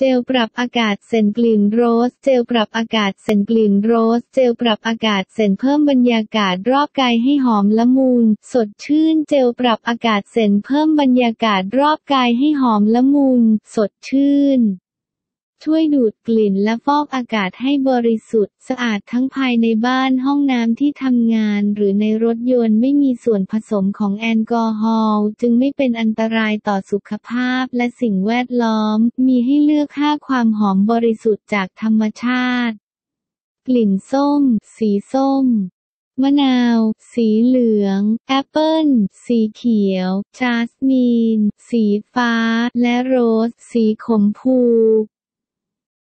เจลปรับอากาศเซนกลิ่นโรส เจลปรับอากาศเซนกลิ่นโรส เจลปรับอากาศเซนเพิ่มบรรยากาศรอบกายให้หอมละมุน สดชื่น เจลปรับอากาศเซนเพิ่มบรรยากาศรอบกายให้หอมละมุน สดชื่น ช่วยดูดกลิ่นและฟอกอากาศให้บริสุทธิ์ สะอาดทั้งภายในบ้านห้องน้ำที่ทำงาน หรือในรถยนต์ไม่มีส่วนผสมของแอลกอฮอล์จึงไม่เป็นอันตรายต่อสุขภาพและสิ่งแวดล้อม มีให้เลือกค่าความหอมบริสุทธิ์จากธรรมชาติ กลิ่นส้ม สีส้มมะนาว สีเหลือง แอปเปิลสีเขียว จาสมิน สีฟ้า และโรส สีขมพู